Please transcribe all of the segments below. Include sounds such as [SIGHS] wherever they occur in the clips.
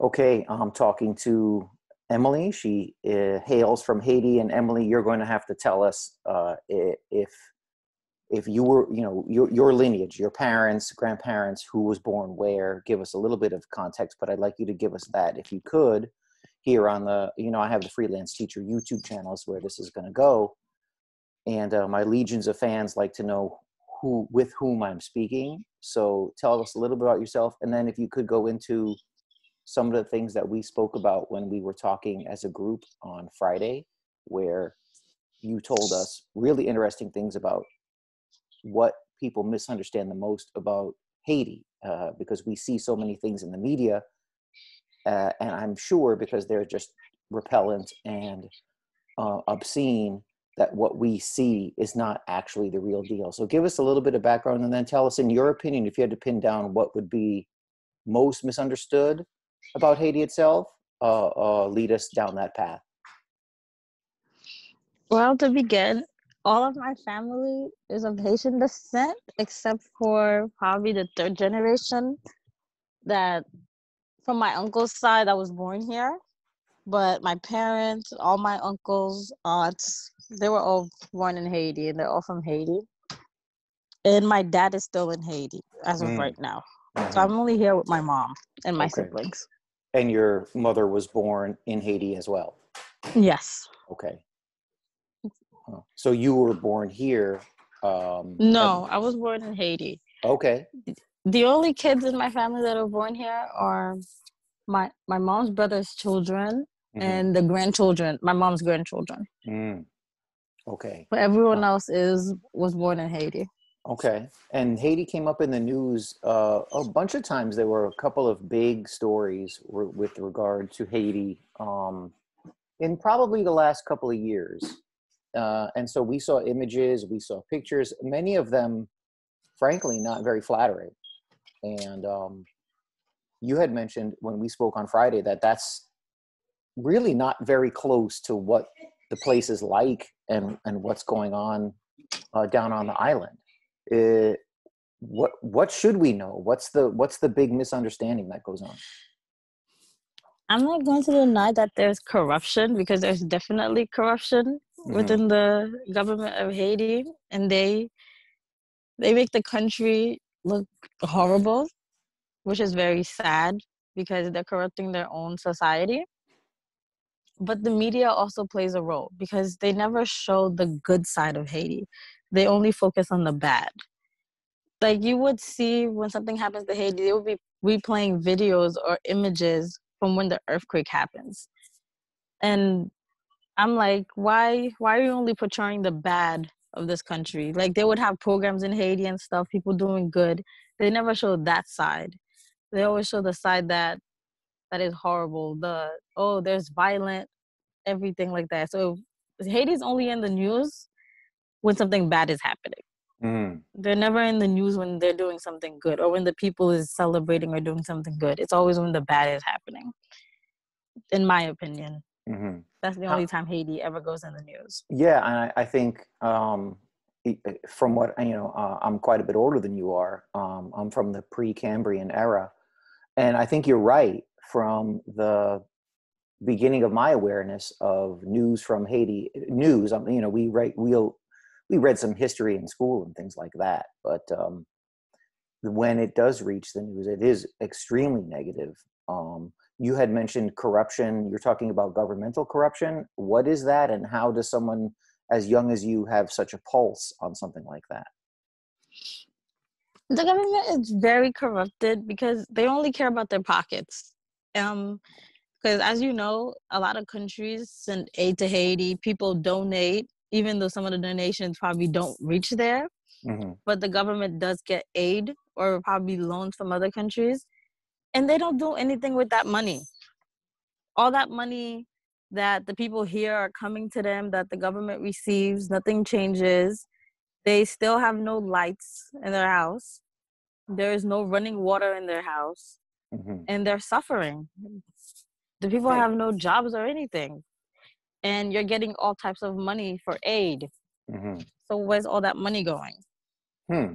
Okay, I'm talking to Eamley. She uh, hails from Haiti, and Eamley, you're going to have to tell us uh, if if you were, you know, your your lineage, your parents, grandparents, who was born where. Give us a little bit of context, but I'd like you to give us that if you could. Here on the, you know, I have the freelance teacher YouTube channels where this is going to go, and uh, my legions of fans like to know who with whom I'm speaking. So tell us a little bit about yourself, and then if you could go into some of the things that we spoke about when we were talking as a group on Friday, where you told us really interesting things about what people misunderstand the most about Haiti, uh, because we see so many things in the media, uh, and I'm sure because they're just repellent and uh, obscene that what we see is not actually the real deal. So give us a little bit of background and then tell us, in your opinion, if you had to pin down what would be most misunderstood about Haiti itself, uh, uh, lead us down that path. Well, to begin, all of my family is of Haitian descent, except for probably the third generation that from my uncle's side I was born here. But my parents, all my uncles, aunts, they were all born in Haiti and they're all from Haiti. And my dad is still in Haiti as of mm. right now. Mm-hmm. So I'm only here with my mom and my okay. siblings. And your mother was born in Haiti as well? Yes. Okay. So you were born here? Um, no, and... I was born in Haiti. Okay. The only kids in my family that are born here are my my mom's brother's children mm-hmm. and the grandchildren, my mom's grandchildren. Mm. Okay. But everyone else is was born in Haiti. Okay. And Haiti came up in the news uh, a bunch of times. There were a couple of big stories re- with regard to Haiti um, in probably the last couple of years. Uh, and so we saw images, we saw pictures, many of them, frankly, not very flattering. And um, you had mentioned when we spoke on Friday that that's really not very close to what the place is like and, and what's going on uh, down on the island. It, what what should we know? What's the what's the big misunderstanding that goes on? I'm not going to deny that there's corruption because there's definitely corruption mm-hmm. within the government of Haiti, and they they make the country look horrible, which is very sad because they're corrupting their own society. But the media also plays a role because they never show the good side of Haiti. They only focus on the bad. Like you would see when something happens to Haiti, they would be replaying videos or images from when the earthquake happens. And I'm like, why why are you only portraying the bad of this country? Like they would have programs in Haiti and stuff, people doing good. They never show that side. They always show the side that that is horrible. The oh, there's violent, everything like that. So Haiti's only in the news when something bad is happening. Mm. They're never in the news when they're doing something good or when the people is celebrating or doing something good. It's always when the bad is happening, in my opinion. Mm-hmm. That's the only time Haiti ever goes in the news. Yeah, and I, I think um, from what you know, uh, I'm quite a bit older than you are. Um, I'm from the pre-Cambrian era, and I think you're right. From the beginning of my awareness of news from Haiti, news. I'm, you know, we write we'll we read some history in school and things like that, but um, when it does reach the news, it is extremely negative. Um, you had mentioned corruption. You're talking about governmental corruption. What is that, and how does someone as young as you have such a pulse on something like that? The government is very corrupted because they only care about their pockets. Um, because as you know, a lot of countries send aid to Haiti. People donate, even though some of the donations probably don't reach there. Mm-hmm. But the government does get aid or probably loans from other countries and they don't do anything with that money all that money that the people here are coming to them that the government receives nothing changes they still have no lights in their house there is no running water in their house mm-hmm. and they're suffering the people have no jobs or anything and you're getting all types of money for aid mm-hmm. so where's all that money going hmm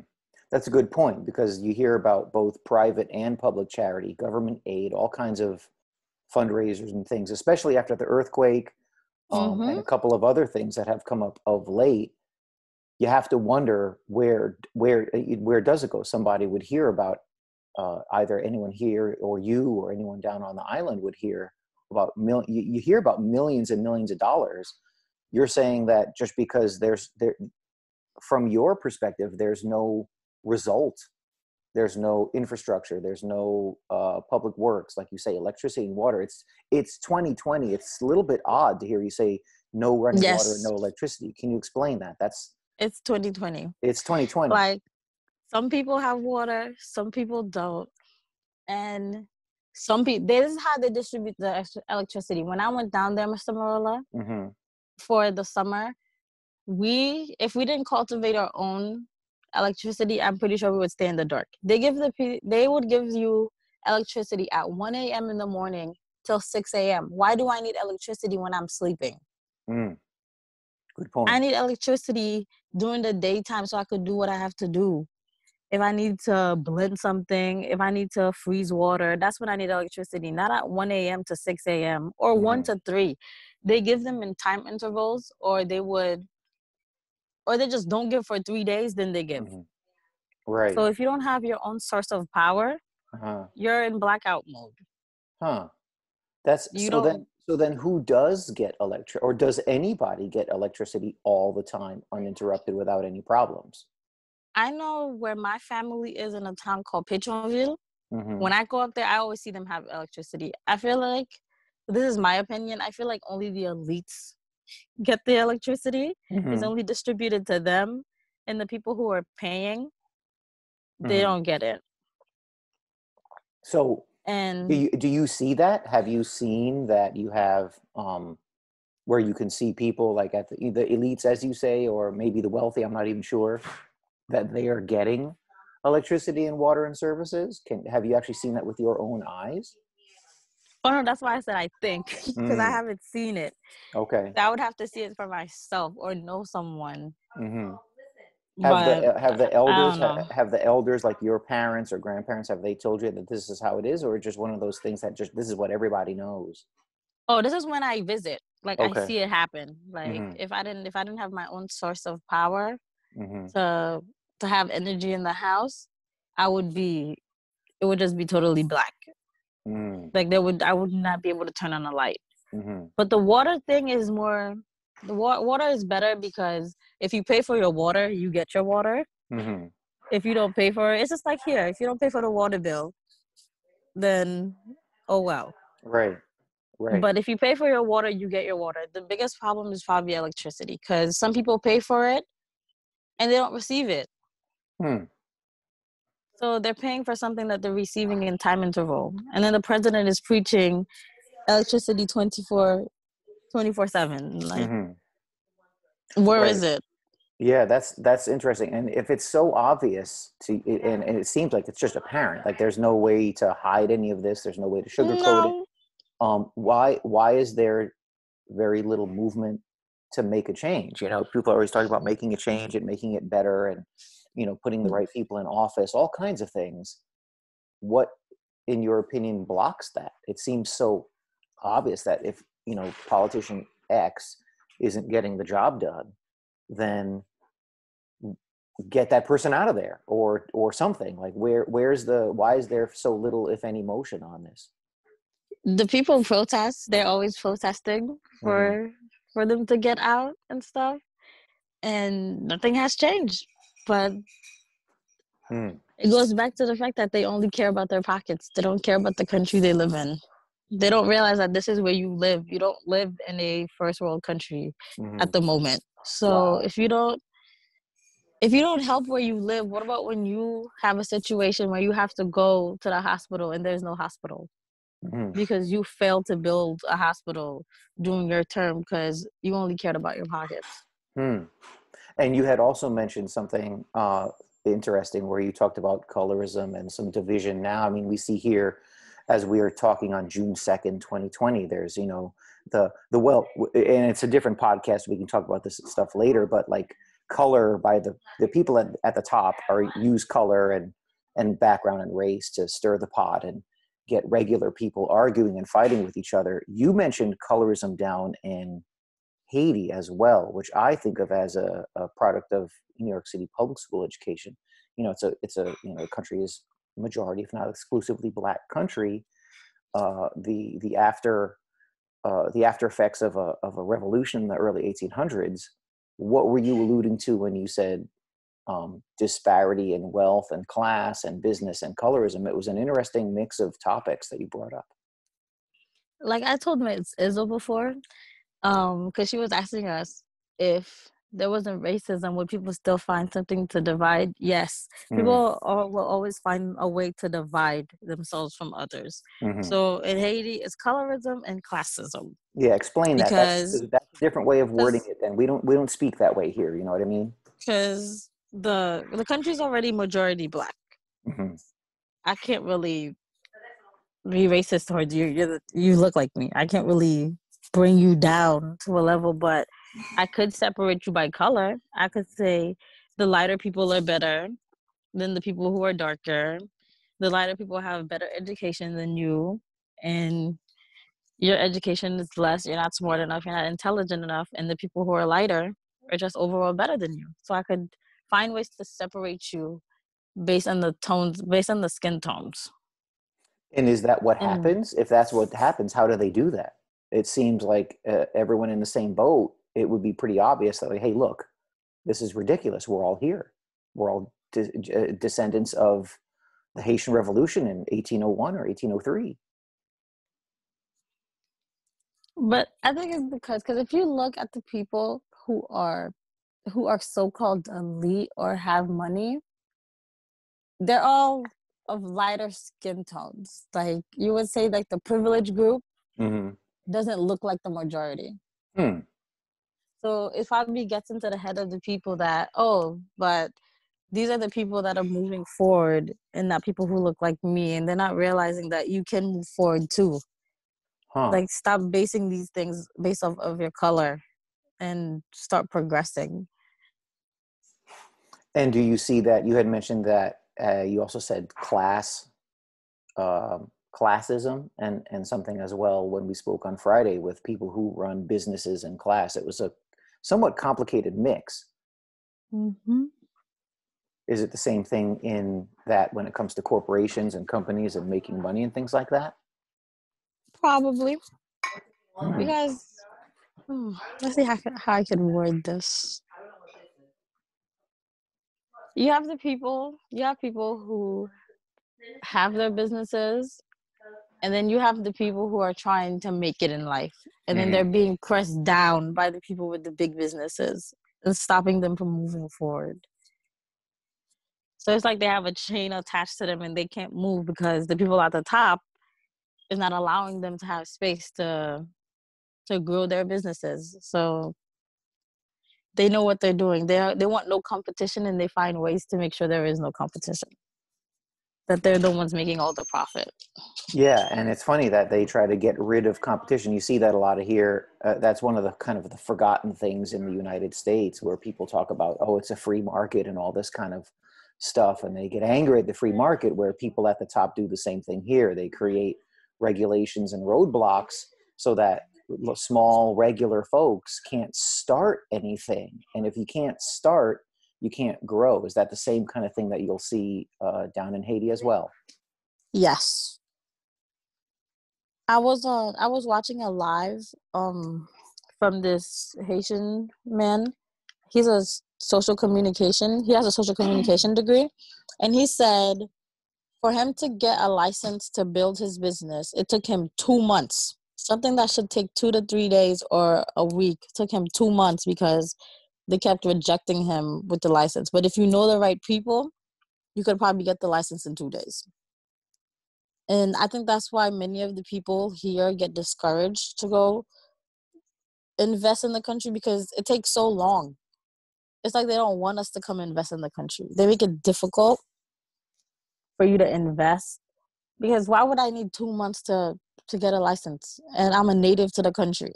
that's a good point because you hear about both private and public charity, government aid, all kinds of fundraisers and things, especially after the earthquake um, Mhm. and a couple of other things that have come up of late. You have to wonder where where uh, where does it go? Somebody would hear about uh, either anyone here or you or anyone down on the island would hear about mil- you, you hear about millions and millions of dollars. You're saying that just because there's there from your perspective, there's no result. There's no infrastructure. There's no uh, public works. Like you say electricity and water. It's it's 2020 it's a little bit odd to hear you say no running water no electricity. Can you explain that? That's It's 2020. it's 2020 Like some people have water, some people don't. And some people this is how they distribute the electricity. When I went down there, Mr. Marilla, hmm for the summer, we if we didn't cultivate our own electricity, I'm pretty sure we would stay in the dark. They give the they would give you electricity at 1 a.m. in the morning till 6 a.m. Why do I need electricity when I'm sleeping? mm. good point I need electricity during the daytime so I could do what I have to do. If I need to blend something, if I need to freeze water, that's when I need electricity, not at 1 a.m. to 6 a.m. or 1 Mhm. to 3. They give them in time intervals, or they would, or they just don't give for three days, then they give. Mhm. right So if you don't have your own source of power, uh-huh. you're in blackout mode. huh that's You so then so then who does get electric or does anybody get electricity all the time uninterrupted without any problems I know where my family is in a town called Pétion-Ville. hmm when I go up there, I always see them have electricity. I feel like this is my opinion. I feel like only the elites get the electricity. Mm-hmm. It's only distributed to them, and the people who are paying, they Mhm. don't get it. so And Do you, do you see that? Have you seen that you have um, where you can see people like at the, the elites, as you say, or maybe the wealthy? I'm not even sure that they are getting electricity and water and services. Can have you actually seen that with your own eyes? oh no, that's why I said I think [LAUGHS] because I Mm. haven't seen it. Okay. I would have to see it for myself or know someone. hmm Have but the have the elders know. ha- have the elders like your parents or grandparents have they told you that this is how it is, or just one of those things that just this is what everybody knows? oh, this is when I visit. Like Okay. I see it happen. Like Mhm. if I didn't if I didn't have my own source of power, hmm to to have energy in the house, I would be it would just be totally black. mm Like there would I would not be able to turn on a light. hmm But the water thing is more the wa- water is better because if you pay for your water, you get your water. hmm If you don't pay for it, it's just like here. If you don't pay for the water bill, then oh well. Right. Right. But if you pay for your water, you get your water. The biggest problem is probably electricity because some people pay for it and they don't receive it. Hmm. So they're paying for something that they're receiving in time interval. And then the president is preaching electricity 24 24 7. Like Mhm. where Right. is it? Yeah, that's that's interesting. And if it's so obvious to, and, and it seems like it's just apparent, like there's no way to hide any of this. There's no way to sugarcoat it. Um, why why is there very little movement to make a change? You know, people are always talking about making a change and making it better, and you know, putting the mm-hmm. right people in office, all kinds of things. What, in your opinion, blocks that? It seems so obvious that if you know politician X isn't getting the job done, then get that person out of there or or something like where where's the why is there so little if any motion on this The people protest, they're always protesting mm-hmm. for for them to get out and stuff. And nothing has changed. But Hmm. it goes back to the fact that they only care about their pockets. They don't care about the country they live in. They don't realize that this is where you live. You don't live in a first world country Mhm. at the moment. So Wow. if you don't if you don't help where you live, what about when you have a situation where you have to go to the hospital and there's no hospital Mhm. because you failed to build a hospital during your term because you only cared about your pockets? Hmm. And you had also mentioned something uh interesting where you talked about colorism and some division now i mean we see here as we are talking on june 2nd 2020 there's you know the the well and it's a different podcast we can talk about this stuff later but like color by the the people at, at the top are use color and and background and race to stir the pot and get regular people arguing and fighting with each other. You mentioned colorism down in Haiti as well, which I think of as a, a product of New York City public school education. You know, it's a it's a you know the country is majority, if not exclusively black country. Uh, the the after uh, the after effects of a of a revolution in the early 1800s. What were you alluding to when you said um, disparity in wealth and class and business and colorism? It was an interesting mix of topics that you brought up. Like I told Ms. Izzo before, um, because she was asking us if there wasn't racism, would people still find something to divide? Yes, mm. people will always find a way to divide themselves from others. Mm-hmm. So in Haiti, it's colorism and classism. Yeah, explain that. Because that's, that's a different way of wording it. Then we don't we don't speak that way here. You know what I mean? Because the the country's already majority black. Mm-hmm. I can't really be racist towards you. You're you look like me. I can't really bring you down to a level, but I could separate you by color. I could say the lighter people are better than the people who are darker. The lighter people have better education than you, and your education is less. You're not smart enough. You're not intelligent enough, and the people who are lighter are just overall better than you. So I could find ways to separate you based on the tones, based on the skin tones. And is that what happens? if that's what happens, how do they do that? It seems like uh, everyone in the same boat, it would be pretty obvious that, like, hey, look, this is ridiculous. We're all here. We're all de- uh, descendants of the Haitian Revolution in 1801 or 1803. But I think it's because because if you look at the people who are who are so-called elite or have money, they're all of lighter skin tones. Like you would say, like the privileged group. Mm-hmm doesn't look like the majority. Hmm. So it probably gets into the head of the people that, oh, but these are the people that are moving forward and not people who look like me. And they're not realizing that you can move forward too. Huh. Like stop basing these things based off of your color and start progressing. And do you see that you had mentioned that uh, you also said class um, classism and and something as well when we spoke on Friday with people who run businesses and class. It was a somewhat complicated mix. Mm-hmm. Is it the same thing in that when it comes to corporations and companies and making money and things like that? Probably, hmm. because oh, let's see how, how I can word this. You have the people. You have people who have their businesses and then you have the people who are trying to make it in life. And then mm. they're being pressed down by the people with the big businesses and stopping them from moving forward. So it's like they have a chain attached to them and they can't move because the people at the top is not allowing them to have space to to grow their businesses. So they know what they're doing. They are, they want no competition and they find ways to make sure there is no competition that they're the ones making all the profit. Yeah, and it's funny that they try to get rid of competition. You see that a lot of here. Uh, that's one of the kind of the forgotten things in the United States, where people talk about, oh, it's a free market and all this kind of stuff, and they get angry at the free market. Where people at the top do the same thing here. They create regulations and roadblocks so that small regular folks can't start anything. And if you can't start, you can't grow. Is that the same kind of thing that you'll see uh, down in Haiti as well? Yes. I was on. Uh, I was watching a live um from this Haitian man. He's a social communication. He has a social communication degree, and he said for him to get a license to build his business, it took him two months. Something that should take two to three days or a week took him two months because they kept rejecting him with the license. But if you know the right people, you could probably get the license in two days. And I think that's why many of the people here get discouraged to go invest in the country because it takes so long. It's like they don't want us to come invest in the country. They make it difficult for you to invest because why would I need two months to to get a license and I'm a native to the country?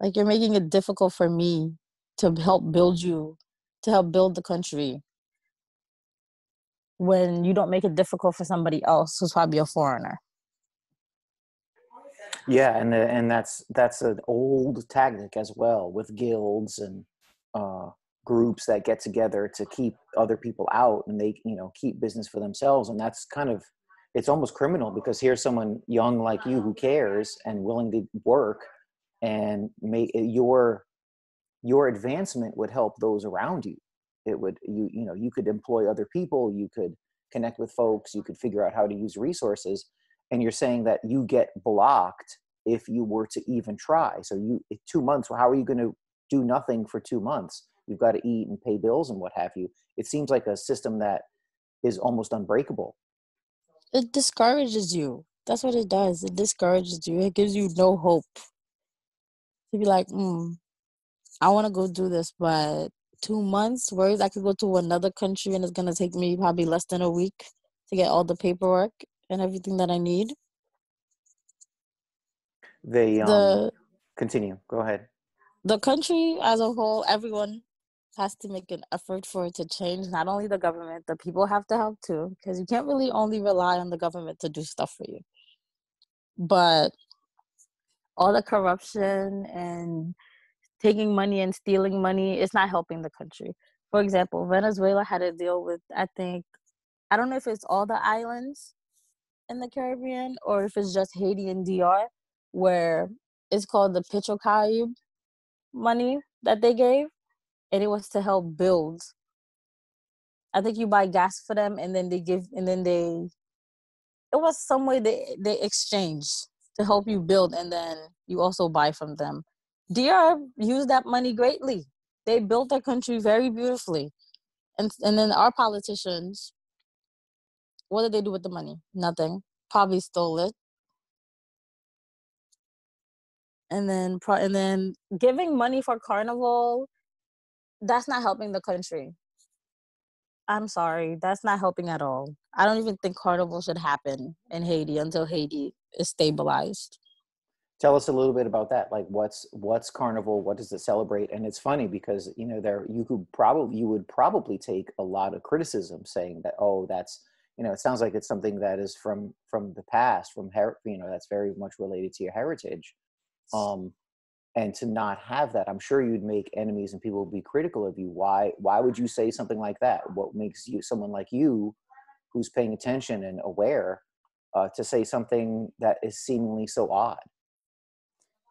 Like you're making it difficult for me to help build you, to help build the country when you don't make it difficult for somebody else who's probably a foreigner. yeah, and the, and that's that's an old tactic as well with guilds and uh, groups that get together to keep other people out and they you know keep business for themselves, and that's kind of it's almost criminal because here's someone young like you who cares and willing to work and make your your advancement would help those around you. It would you you know you could employ other people you could connect with folks you could figure out how to use resources and you're saying that you get blocked if you were to even try. So you two months well, how are you going to do nothing for two months? You've got to eat and pay bills and what have you. It seems like a system that is almost unbreakable. It discourages you. That's what it does. It discourages you. It gives you no hope. To be like mm, i want to go do this but two months whereas i could go to another country and it's going to take me probably less than a week to get all the paperwork and everything that I need. They um, the, continue. Go ahead. The country as a whole, everyone has to make an effort for it to change. Not only the government, the people have to help too, because you can't really only rely on the government to do stuff for you. But all the corruption and taking money and stealing money is not helping the country. For example, Venezuela had to deal with, I think, I don't know if it's all the islands, in the Caribbean or if it's just Haiti and DR, where it's called the Petrocaribe money that they gave, and it was to help build. I think you buy gas for them, and then they give, and then they. It was some way they they exchange to help you build, and then you also buy from them. DR used that money greatly. They built their country very beautifully, and and then our politicians what did they do with the money? Nothing. Probably stole it. And then, and then giving money for carnival, that's not helping the country. I'm sorry, that's not helping at all. I don't even think carnival should happen in Haiti until Haiti is stabilized. Tell us a little bit about that. Like, what's what's carnival? What does it celebrate? And it's funny because you know there you could probably you would probably take a lot of criticism saying that oh that's you know it sounds like it's something that is from from the past from her you know that's very much related to your heritage um and to not have that i'm sure you'd make enemies and people would be critical of you why why would you say something like that what makes you someone like you who's paying attention and aware uh, to say something that is seemingly so odd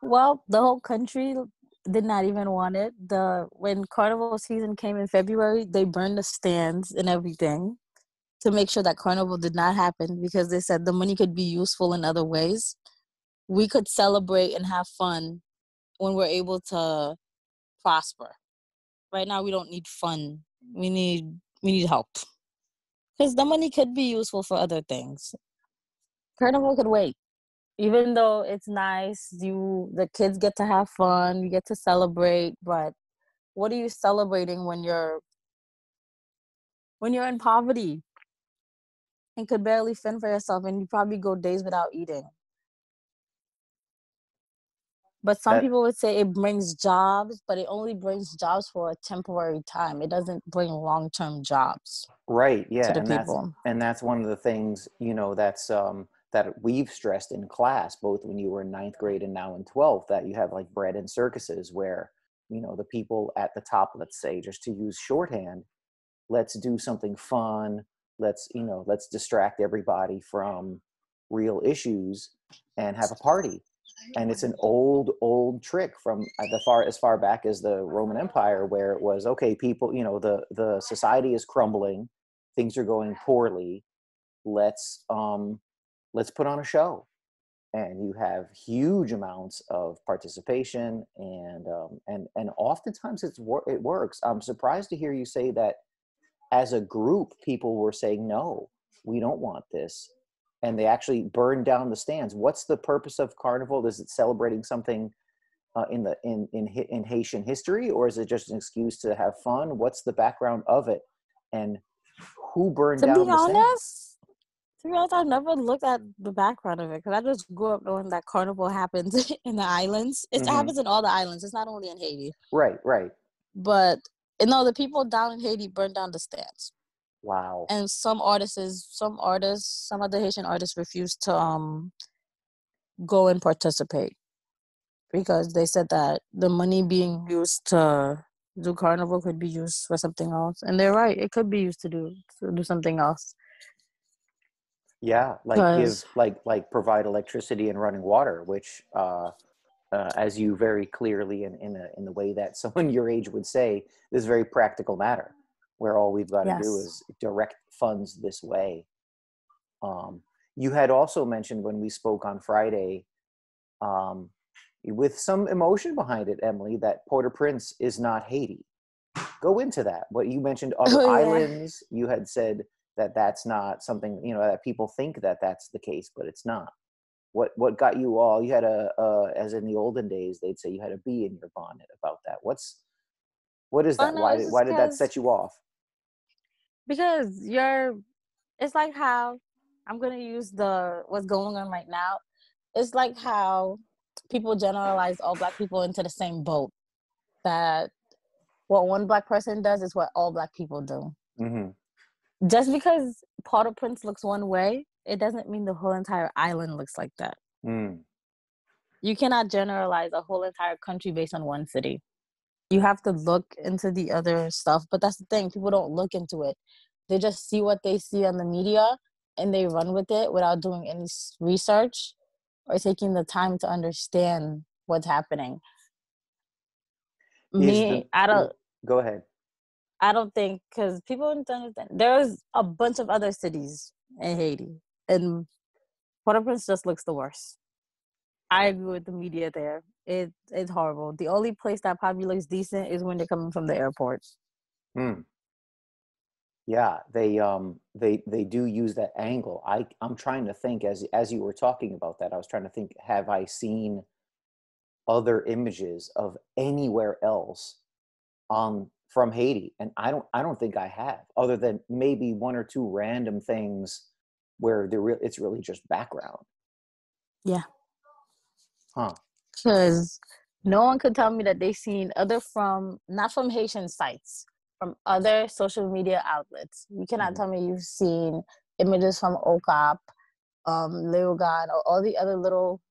well the whole country did not even want it the when carnival season came in february they burned the stands and everything to make sure that carnival did not happen because they said the money could be useful in other ways. We could celebrate and have fun when we're able to prosper. Right now we don't need fun. We need we need help. Cuz the money could be useful for other things. Carnival could wait. Even though it's nice, you the kids get to have fun, you get to celebrate, but what are you celebrating when you're when you're in poverty and could barely fend for yourself and you probably go days without eating. But some that, people would say it brings jobs, but it only brings jobs for a temporary time. It doesn't bring long term jobs. Right. Yeah. and people. that's and that's one of the things, you know, that's um that we've stressed in class, both when you were in ninth grade and now in 12th, that you have like bread and circuses where, you know, the people at the top, let's say, just to use shorthand, let's do something fun, let's you know let's distract everybody from real issues and have a party. And it's an old old trick from uh, the far as far back as the roman empire where it was okay people you know the the society is crumbling. Things are going poorly. Let's um let's put on a show and you have huge amounts of participation and um and and oftentimes it's it works i'm surprised to hear you say that as a group, people were saying, no, we don't want this. And they actually burned down the stands. What's the purpose of Carnival? Is it celebrating something uh, in the in, in in Haitian history, or is it just an excuse to have fun? What's the background of it, and who burned to down? Be honest, to be honest, I never looked at the background of it because I just grew up knowing that Carnival happens [LAUGHS] in the islands. It mm-hmm. happens in all the islands. It's not only in Haiti. Right, right. But you no, the people down in Haiti burned down the stands. Wow. And some artists, some artists, some other Haitian artists refused to um go and participate because they said that the money being used to do carnival could be used for something else, and they're right. It could be used to do to do something else. Yeah, like give like like provide electricity and running water, which, uh, uh, as you very clearly in in, a, in the way that [LAUGHS] someone your age would say, this is a very practical matter, where all we've got to yes. do is direct funds this way. Um, you had also mentioned when we spoke on Friday, um, with some emotion behind it, Eamley, that Port-au-Prince is not Haiti. Go into that. What you mentioned other [LAUGHS] oh, yeah. islands. You had said that that's not something you know that people think that that's the case, but it's not. What what got you all? You had a uh, as in the olden days, they'd say you had a bee in your bonnet about that. What's what is that? Oh, no, why did, why did that set you off? Because you're, it's like how I'm gonna use the what's going on right now. It's like how people generalize all black people into the same boat. That what one black person does is what all black people do. Mm-hmm just because Port-au-Prince looks one way, it doesn't mean the whole entire island looks like that. Mm. You cannot generalize a whole entire country based on one city. You have to look into the other stuff, but that's the thing. People don't look into it. They just see what they see on the media and they run with it without doing any research or taking the time to understand what's happening. Is Me, the, I don't. Go ahead. I don't think because people don't understand. There's a bunch of other cities in Haiti, and Port-au-Prince just looks the worst. I agree with the media there. It it's horrible. The only place that probably looks decent is when they're coming from the airport. Hmm. Yeah, they um they they do use that angle. I I'm trying to think as as you were talking about that. I was trying to think. Have I seen other images of anywhere else on from Haiti, and I don't I don't think I have, other than maybe one or two random things where the real it's really just background. Yeah. Huh. Because no one could tell me that they've seen other from not from Haitian sites, from other social media outlets. You cannot mm-hmm. tell me you've seen images from Okap, um, Léogâne, or all the other little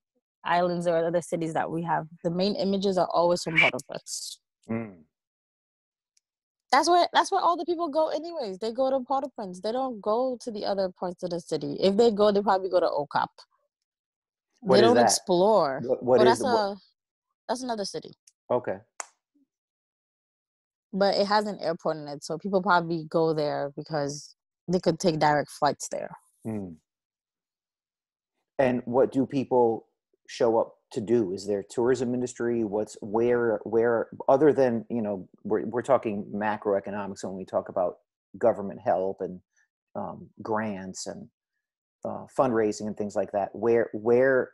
islands or other cities that we have. The main images are always from Port-au-Prince. Mm. That's where that's where all the people go anyways. They go to Port-au-Prince. They don't go to the other parts of the city. If they go, they probably go to Okap. What they don't that? explore. What, what well, is that's a that's another city. Okay. But it has an airport in it, so people probably go there because they could take direct flights there. Mm. And what do people show up to do? Is there tourism industry? What's where where other than you know we're we're talking macroeconomics when we talk about government help and um, grants and uh, fundraising and things like that. Where where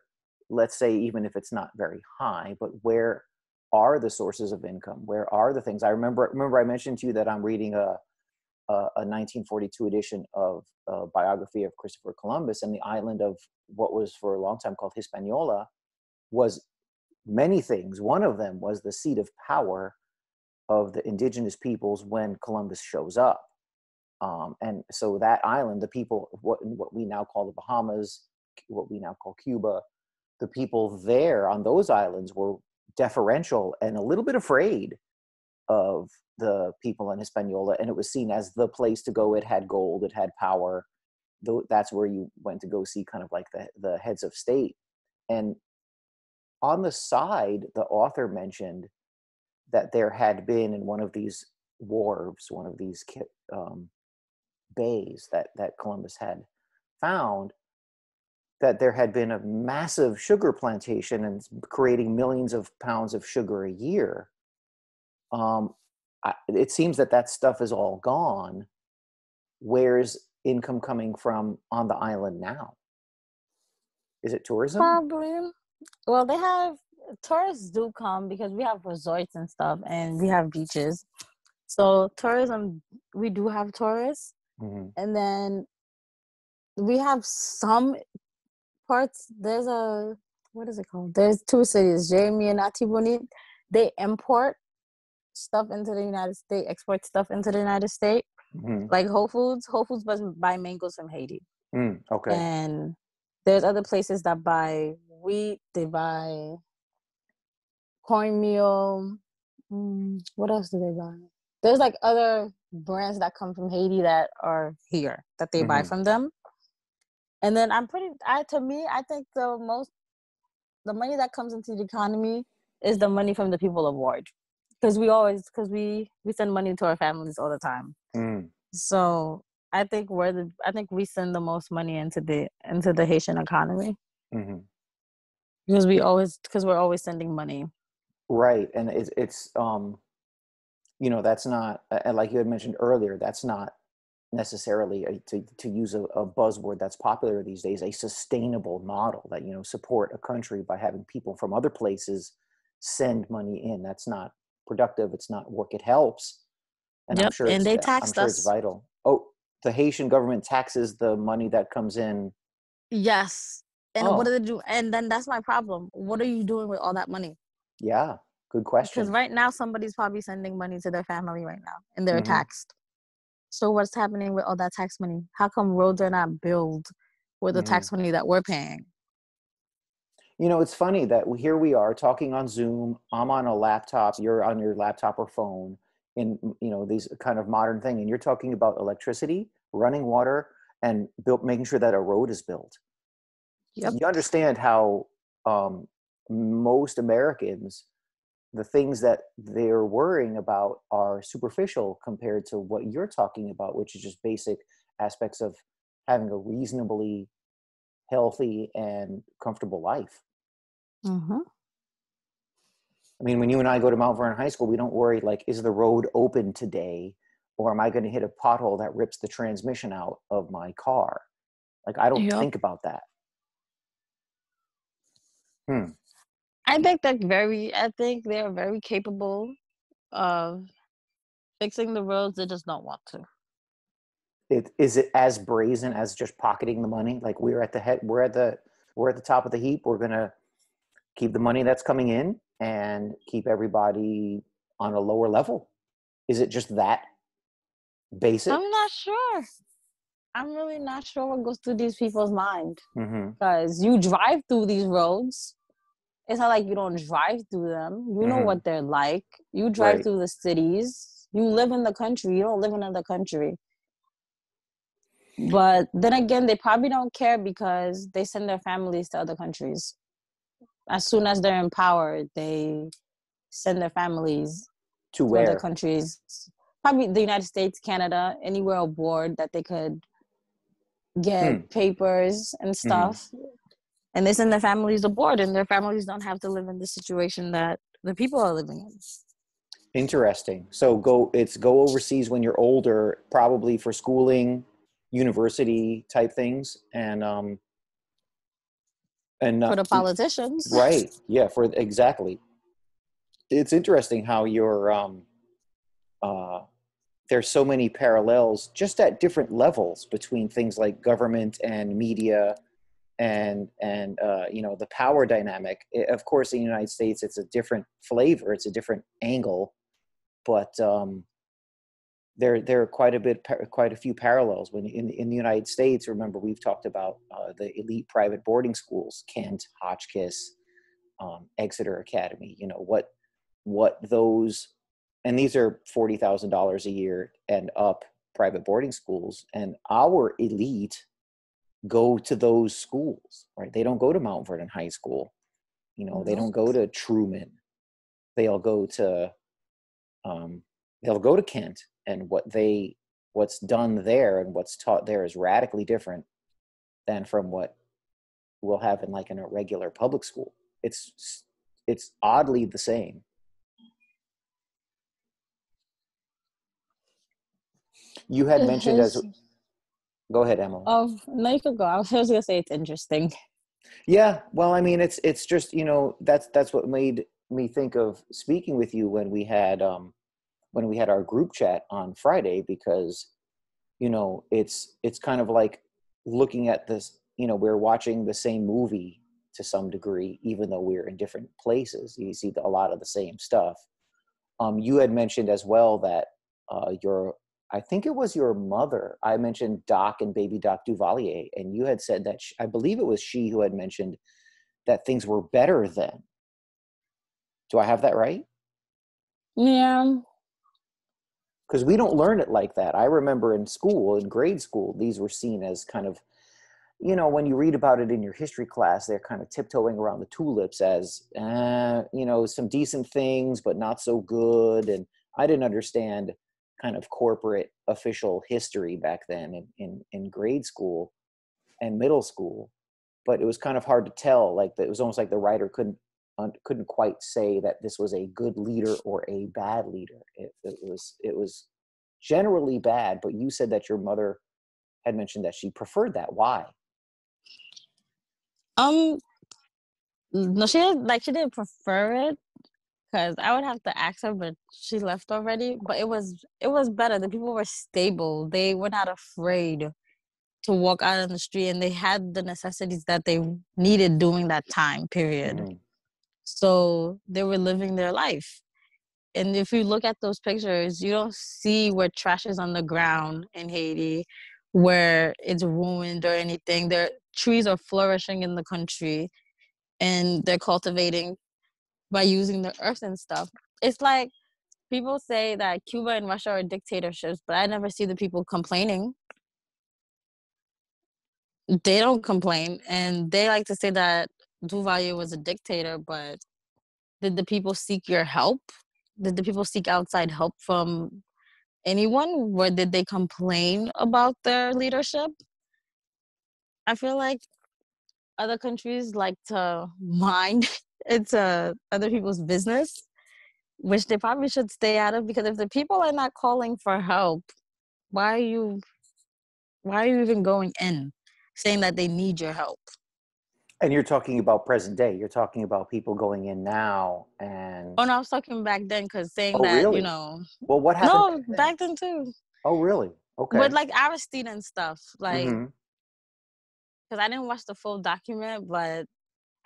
let's say even if it's not very high, but where are the sources of income? Where are the things? I remember remember I mentioned to you that I'm reading a a, 1942 edition of a biography of Christopher Columbus and the island of what was for a long time called Hispaniola was many things. One of them was the seat of power of the indigenous peoples when Columbus shows up. Um, and so that island, the people, what, what we now call the Bahamas, what we now call Cuba, the people there on those islands were deferential and a little bit afraid of the people in Hispaniola. And it was seen as the place to go. It had gold, it had power. That's where you went to go see kind of like the, the heads of state. And on the side, the author mentioned that there had been in one of these wharves, one of these um, bays that, that Columbus had found, that there had been a massive sugar plantation and creating millions of pounds of sugar a year. Um, I, it seems that that stuff is all gone. Where's income coming from on the island now? Is it tourism? Probably. Well, they have tourists do come because we have resorts and stuff, and we have beaches. So tourism, we do have tourists, mm-hmm. and then we have some parts. There's a what is it called? There's two cities, Jérémie and Artibonite. They import stuff into the United States, export stuff into the United States, mm-hmm. like Whole Foods. Whole Foods buy mangoes from Haiti. Mm, okay. And there's other places that buy wheat. They buy cornmeal. Mm, what else do they buy? There's like other brands that come from Haiti that are here that they mm-hmm. buy from them. And then I'm pretty. I to me, I think the most the money that comes into the economy is the money from the people of ward because we always because we we send money to our families all the time mm. so i think we're the i think we send the most money into the into the haitian economy mm-hmm. Because we always because we're always sending money. Right and it's it's um you know that's not like you had mentioned earlier that's not necessarily a, to, to use a, a, buzzword that's popular these days a sustainable model that you know support a country by having people from other places send money in. That's not productive it's not work it helps and yep. i'm sure and they taxed I'm sure us. it's vital. Oh the haitian government taxes the money that comes in yes and oh. what do they do and then that's my problem what are you doing with all that money yeah good question because right now somebody's probably sending money to their family right now and they're mm-hmm. taxed so what's happening with all that tax money? How come roads are not built with the mm. tax money that we're paying? You know, it's funny that here we are talking on Zoom. I'm on a laptop. You're on your laptop or phone in you know these kind of modern thing, and you're talking about electricity, running water, and built making sure that a road is built. Yep. You understand how um, most Americans the things that they're worrying about are superficial compared to what you're talking about, which is just basic aspects of having a reasonably healthy and comfortable life. Mm-hmm. I mean, when you and I go to Mount Vernon High School, we don't worry like, is the road open today? Or am I going to hit a pothole that rips the transmission out of my car? Like, I don't yep. think about that. Hmm. I think they're very. I think they're very capable of fixing the roads. They just don't want to. It, is it as brazen as just pocketing the money? Like we're at the head, we're at the we're at the top of the heap. We're gonna keep the money that's coming in and keep everybody on a lower level. Is it just that basic? I'm not sure. I'm really not sure what goes through these people's mind because mm-hmm. you drive through these roads it's not like you don't drive through them. You know mm-hmm. what they're like. You drive right. through the cities. You live in the country. You don't live in another country. But then again, they probably don't care because they send their families to other countries. As soon as they're in power, they send their families to, to other countries. Probably the United States, Canada, anywhere abroad that they could get hmm. papers and mm-hmm. stuff. Mm-hmm and they send their families aboard and their families don't have to live in the situation that the people are living in interesting so go it's go overseas when you're older probably for schooling university type things and um and uh, for the politicians right yeah for exactly it's interesting how you're um uh there's so many parallels just at different levels between things like government and media and and uh, you know the power dynamic. It, of course, in the United States, it's a different flavor, it's a different angle, but um, there there are quite a bit, quite a few parallels. When in in the United States, remember we've talked about uh, the elite private boarding schools, Kent, Hotchkiss, um, Exeter Academy. You know what what those and these are forty thousand dollars a year and up private boarding schools, and our elite go to those schools, right? They don't go to Mount Vernon High School. You know, they don't go to Truman. They'll go to um, they'll go to Kent and what they what's done there and what's taught there is radically different than from what we'll have in like in a regular public school. It's it's oddly the same. You had mentioned as Go ahead, Eamley. Oh no, you could go. I was gonna say it's interesting. Yeah, well, I mean, it's it's just you know that's that's what made me think of speaking with you when we had um when we had our group chat on Friday because you know it's it's kind of like looking at this you know we're watching the same movie to some degree even though we're in different places you see a lot of the same stuff um, you had mentioned as well that uh, your I think it was your mother. I mentioned Doc and baby Doc Duvalier, and you had said that she, I believe it was she who had mentioned that things were better then. Do I have that right? Yeah. Because we don't learn it like that. I remember in school, in grade school, these were seen as kind of, you know, when you read about it in your history class, they're kind of tiptoeing around the tulips as, uh, you know, some decent things, but not so good. And I didn't understand kind of corporate official history back then in, in, in grade school and middle school but it was kind of hard to tell like it was almost like the writer couldn't couldn't quite say that this was a good leader or a bad leader. It, it was it was generally bad but you said that your mother had mentioned that she preferred that. Why? Um no she didn't like she didn't prefer it because I would have to ask her, but she left already. But it was it was better. The people were stable. They were not afraid to walk out on the street, and they had the necessities that they needed during that time period. Mm-hmm. So they were living their life. And if you look at those pictures, you don't see where trash is on the ground in Haiti, where it's ruined or anything. Their trees are flourishing in the country, and they're cultivating by using the earth and stuff. It's like people say that Cuba and Russia are dictatorships, but I never see the people complaining. They don't complain, and they like to say that Duvalier was a dictator, but did the people seek your help? Did the people seek outside help from anyone? Or did they complain about their leadership? I feel like other countries like to [LAUGHS] mind it's uh, other people's business, which they probably should stay out of because if the people are not calling for help, why are you why are you even going in saying that they need your help? And you're talking about present day. You're talking about people going in now and Oh no, I was talking back then because saying oh, that, really? you know Well what happened? No, back then? then too. Oh really? Okay. But like Aristide and stuff. Like because mm-hmm. I didn't watch the full document, but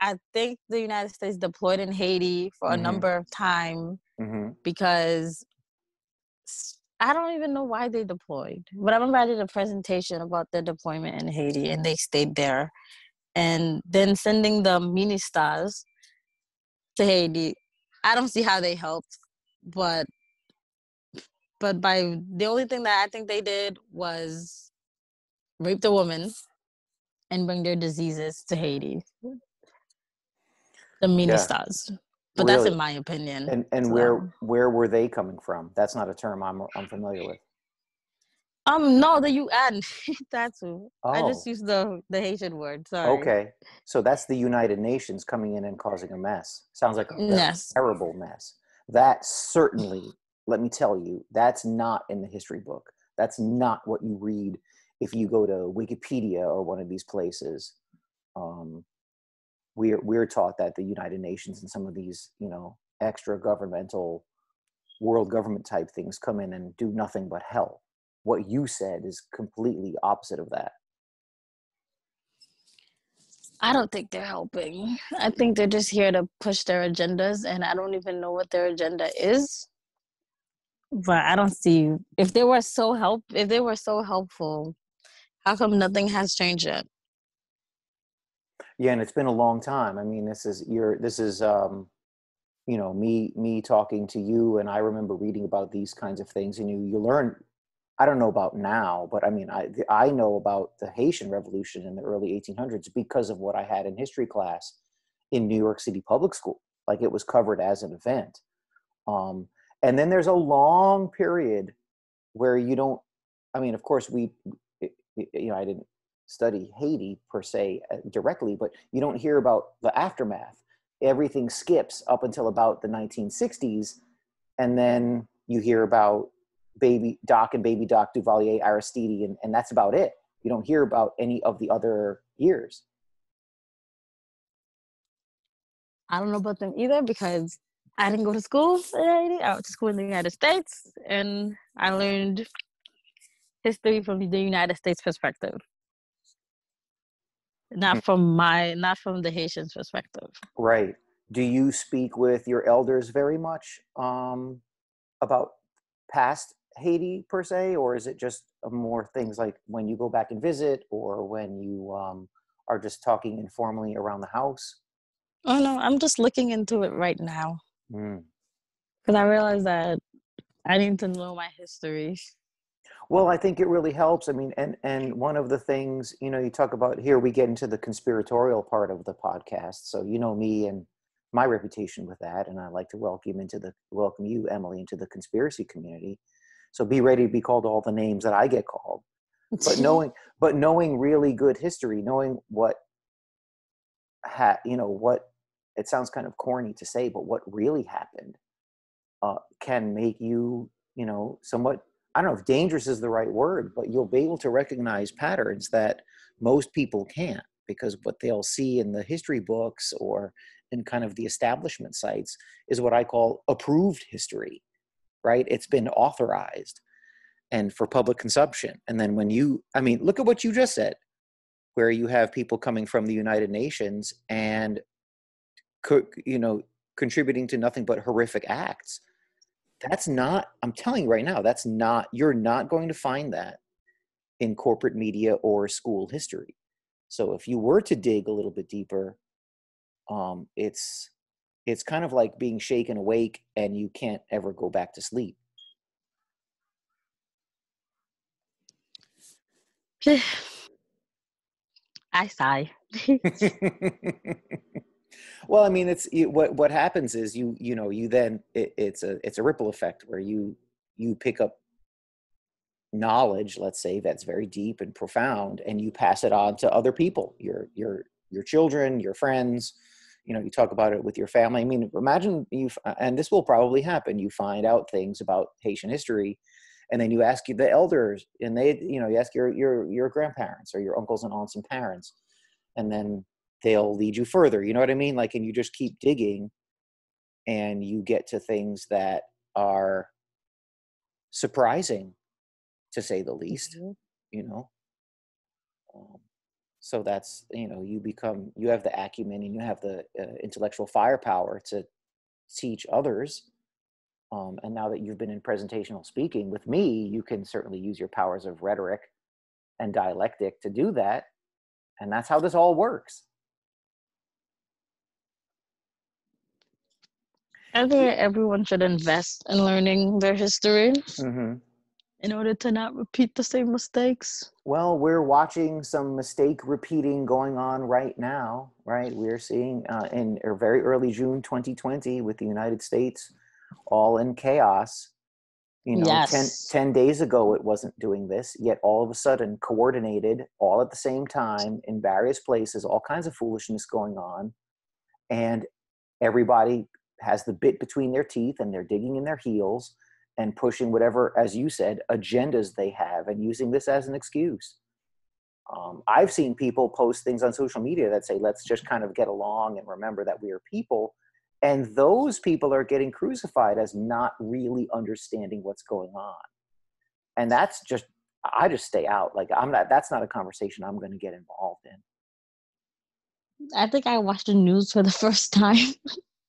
I think the United States deployed in Haiti for mm-hmm. a number of time mm-hmm. because I don't even know why they deployed. But I remember I did a presentation about their deployment in Haiti and they stayed there. And then sending the MINUSTAH to Haiti, I don't see how they helped, but but by the only thing that I think they did was rape the woman and bring their diseases to Haiti the mini yeah. stars. But really? that's in my opinion. And and so. where where were they coming from? That's not a term I'm I'm familiar with. Um, no, the UN. [LAUGHS] that's who. Oh. I just oh. used the the Haitian word. Sorry. Okay, so that's the United Nations coming in and causing a mess. Sounds like a yes. terrible mess. That certainly, let me tell you, that's not in the history book. That's not what you read if you go to Wikipedia or one of these places. Um, we're we're taught that the United Nations and some of these you know extra governmental world government type things come in and do nothing but help. What you said is completely opposite of that. I don't think they're helping. I think they're just here to push their agendas, and I don't even know what their agenda is. But I don't see if they were so help if they were so helpful, how come nothing has changed yet? Yeah, and it's been a long time. I mean, this is you're this is um, you know me me talking to you, and I remember reading about these kinds of things, and you you learn. I don't know about now, but I mean, I I know about the Haitian Revolution in the early 1800s because of what I had in history class in New York City public school. Like it was covered as an event. Um, and then there's a long period where you don't. I mean, of course, we you know I didn't study Haiti per se uh, directly, but you don't hear about the aftermath. Everything skips up until about the 1960s, and then you hear about baby Doc and baby Doc Duvalier, Aristide, and, and that's about it. You don't hear about any of the other years. I don't know about them either because I didn't go to school in Haiti. I went to school in the United States, and I learned history from the United States perspective not mm. from my not from the haitians perspective right do you speak with your elders very much um, about past haiti per se or is it just more things like when you go back and visit or when you um, are just talking informally around the house Oh no, I'm just looking into it right now Mm. because I realized that I need to know my history. Well, I think it really helps. I mean, and and one of the things you know, you talk about here, we get into the conspiratorial part of the podcast. So you know me and my reputation with that, and I like to welcome into the welcome you, Eamley, into the conspiracy community. So be ready to be called all the names that I get called. But [LAUGHS] knowing, but knowing really good history, knowing what ha you know what it sounds kind of corny to say, but what really happened uh, can make you, you know, somewhat I don't know if dangerous is the right word, but you'll be able to recognize patterns that most people can't because what they'll see in the history books or in kind of the establishment sites is what I call approved history, right? It's been authorized and for public consumption. And then when you, I mean, look at what you just said, where you have people coming from the United Nations and, you know, contributing to nothing but horrific acts that's not i'm telling you right now that's not you're not going to find that in corporate media or school history so if you were to dig a little bit deeper um, it's it's kind of like being shaken awake and you can't ever go back to sleep [SIGHS] I sigh. [LAUGHS] [LAUGHS] [LAUGHS] well i mean it's what what happens is you you know you then it, it's a it's a ripple effect where you you pick up knowledge let's say that's very deep and profound and you pass it on to other people your your your children your friends you know you talk about it with your family. I mean imagine you uh, and this will probably happen. You find out things about haitian history and then you ask the elders and they you know you ask your your your grandparents or your uncles and aunts and parents and then they'll lead you further you know what i mean? Like and you just keep digging and you get to things that are surprising to say the least Mhm. you know? Um, so that's you know you become you have the acumen and you have the uh, intellectual firepower to teach others um, and now that you've been in presentational speaking with me you can certainly use your powers of rhetoric and dialectic to do that and that's how this all works I think everyone should invest in learning their history mm-hmm. in order to not repeat the same mistakes. Well, we're watching some mistake repeating going on right now, right? We're seeing uh, in er, very early June 2020 with the United States all in chaos. You know, Yes. 10, 10 days ago it wasn't doing this, yet all of a sudden, coordinated all at the same time in various places, all kinds of foolishness going on. And everybody has the bit between their teeth and they're digging in their heels and pushing whatever, as you said, agendas they have and using this as an excuse. Um, I've seen people post things on social media that say, let's just kind of get along and remember that we are people. And those people are getting crucified as not really understanding what's going on. And that's just, I just stay out. Like, I'm not, that's not a conversation I'm going to get involved in. I think I watched the news for the [LAUGHS] first time.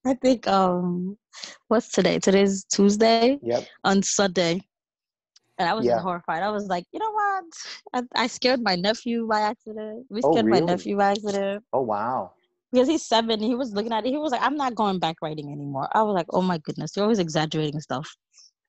I think um what's today? Today's Tuesday Yep. on Sunday. And I was Yeah. horrified. I was like, you know what? I, I scared my nephew by accident. We Oh, scared my nephew by accident. Oh, wow. Because he's seven. He was looking at it. He was like, I'm not going back writing anymore. I was like, oh my goodness, you're always exaggerating stuff.